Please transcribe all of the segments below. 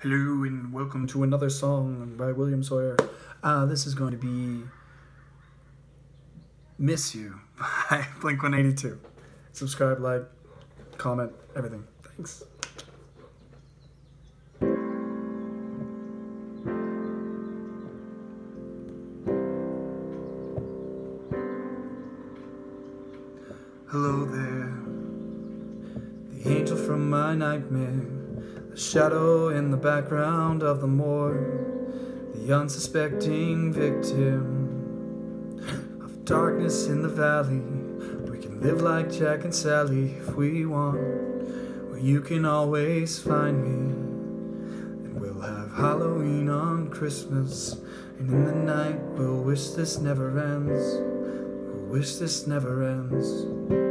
Hello and welcome to another song by William Sawyer. Uh, this is going to be Miss You by Blink 182. Subscribe, like, comment, everything. Thanks. Hello there, the angel from my nightmare, shadow in the background of the morgue, the unsuspecting victim of darkness in the valley. We can live like Jack and Sally if we want, where you can always find me. And we'll have Halloween on Christmas, and in the night we'll wish this never ends. We'll wish this never ends.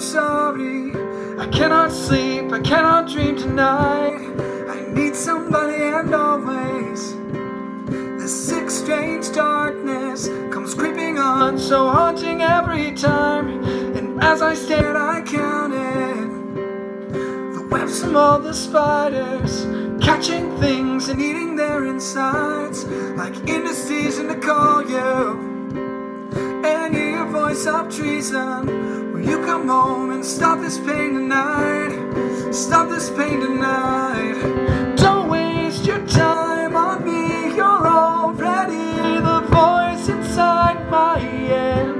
I'm sorry. I cannot sleep, I cannot dream tonight. I need somebody and always. This sick, strange darkness comes creeping on, so haunting every time. And as I stared, I counted the webs from all the spiders, catching things and eating their insides, like indecision to call you. Voice of treason. Will you come home and stop this pain tonight? Stop this pain tonight. Don't waste your time on me. You're already the voice inside my head.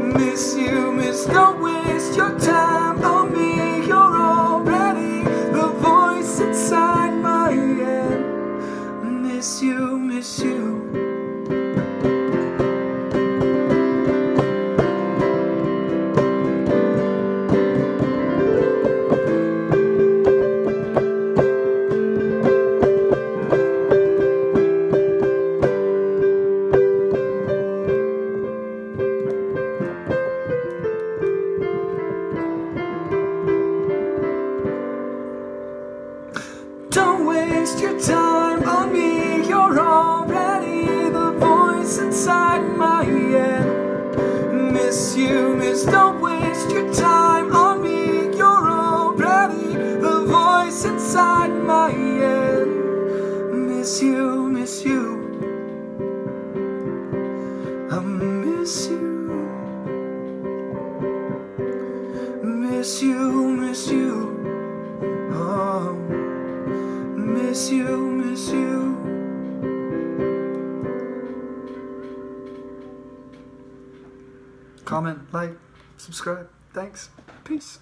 Miss you, miss. Don't waste your time waste your time on me. You're already the voice inside my head. Miss you, miss. Don't waste your time on me. You're already the voice inside my head. Miss you, miss you. I miss you. Miss you, miss you. Miss you, miss you. Comment, like, subscribe. Thanks. Peace.